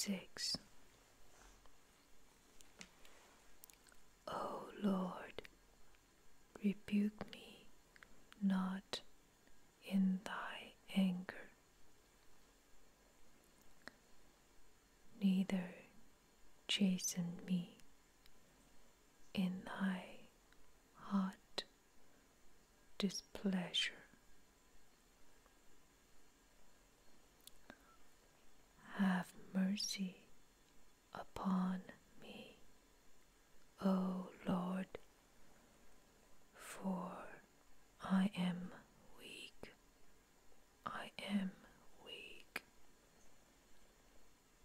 6 O Lord, rebuke me not in thy anger, neither chasten me in thy hot displeasure. Mercy upon me, O Lord, for I am weak. I am weak.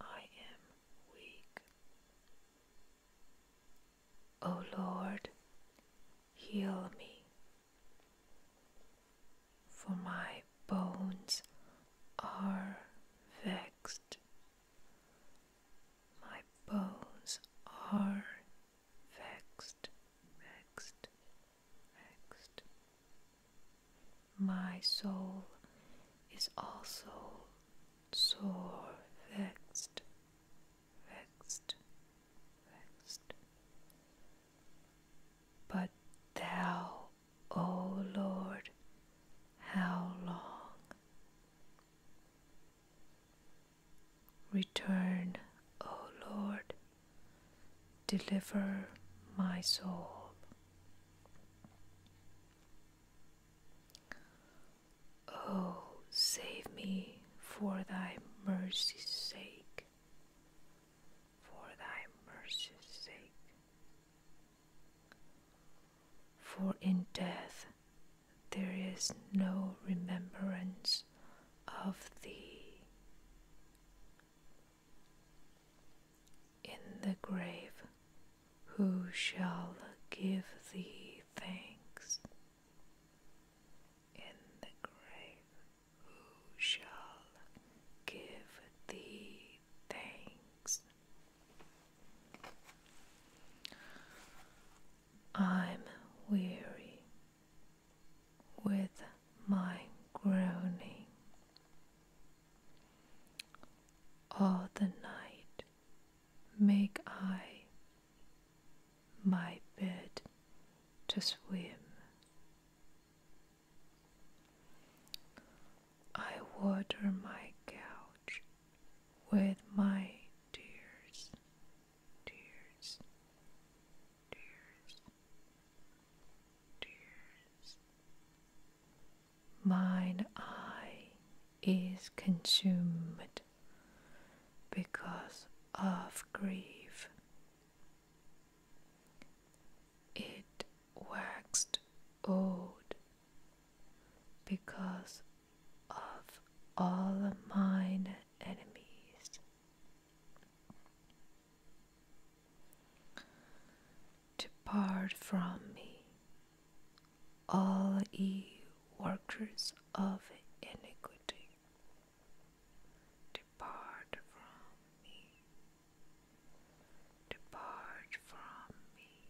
I am weak. O Lord, heal me, for my bones are vexed. My bones are vexed, vexed, vexed. My soul is also sore vexed, vexed, vexed. But thou, O Lord, how long? Return, O Lord, deliver my soul. Oh, save me for thy mercy's sake, for thy mercy's sake. For in death there is no remembrance of thee. In the grave, who shall give thee thanks? In the grave, who shall give thee thanks? I'm weary with my groaning all the night. Make I my bed to swim. I water my couch with my tears, tears, tears, tears. Mine eye is consumed because of grief. It waxed old because of all mine enemies. Depart from me, all ye workers of iniquity. Depart from me. Depart from me,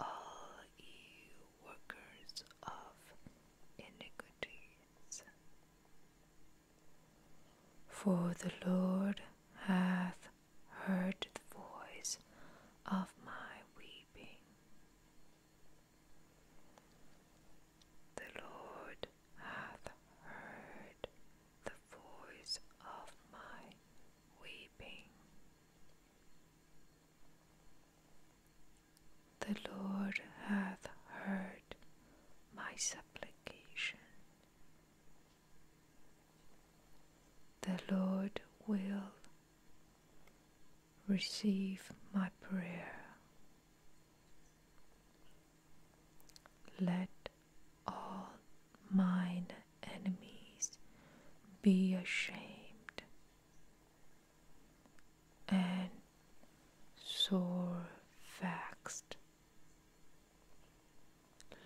all ye workers of iniquities. For the Lord hath heard the voice of my weeping. The Lord hath heard the voice of my weeping. The Lord hath heard my supplication. The Lord will receive my prayer. Let all mine enemies be ashamed and sore vexed.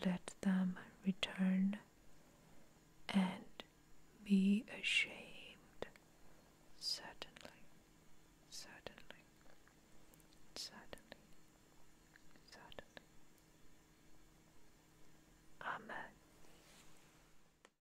Let them return